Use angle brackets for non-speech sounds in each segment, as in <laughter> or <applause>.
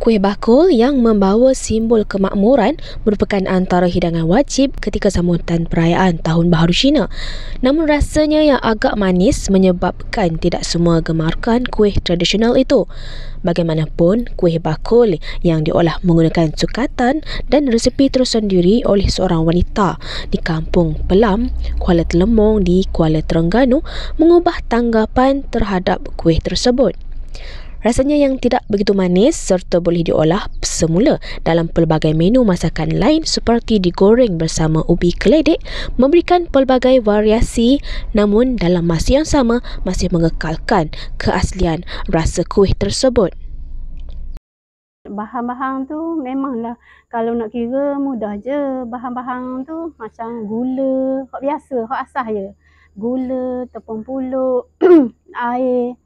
Kuih bakul yang membawa simbol kemakmuran merupakan antara hidangan wajib ketika sambutan perayaan Tahun Baharu Cina. Namun rasanya yang agak manis menyebabkan tidak semua gemarkan kuih tradisional itu. Bagaimanapun, kuih bakul yang diolah menggunakan sukatan dan resepi tersendiri oleh seorang wanita di Kampung Pelam, Kuala Telemong di Kuala Terengganu mengubah tanggapan terhadap kuih tersebut. Rasanya yang tidak begitu manis serta boleh diolah semula dalam pelbagai menu masakan lain seperti digoreng bersama ubi keledek memberikan pelbagai variasi namun dalam masa yang sama masih mengekalkan keaslian rasa kuih tersebut. Bahan-bahan tu memanglah kalau nak kira mudah je. Bahan-bahan tu macam gula, hak biasa, hak asas je. Gula, tepung pulut, <clears throat> air,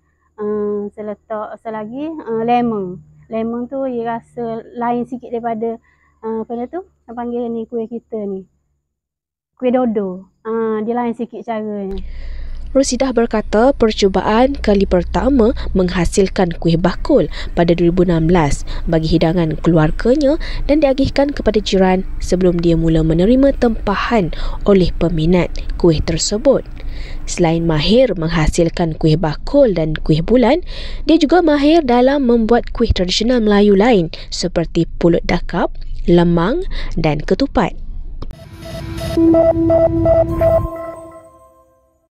saya letak selagi uh, lemon. Lemon tu dia rasa lain sikit daripada uh, apa tu? Apa panggil ni kuih kita ni. Kuih dodo. Uh, dia lain sikit caranya. Rosidah berkata percubaan kali pertama menghasilkan kuih bakul pada 2016 bagi hidangan keluarganya dan diagihkan kepada jiran sebelum dia mula menerima tempahan oleh peminat kuih tersebut. Selain mahir menghasilkan kuih bakul dan kuih bulan, dia juga mahir dalam membuat kuih tradisional Melayu lain seperti pulut dakap, lemang dan ketupat.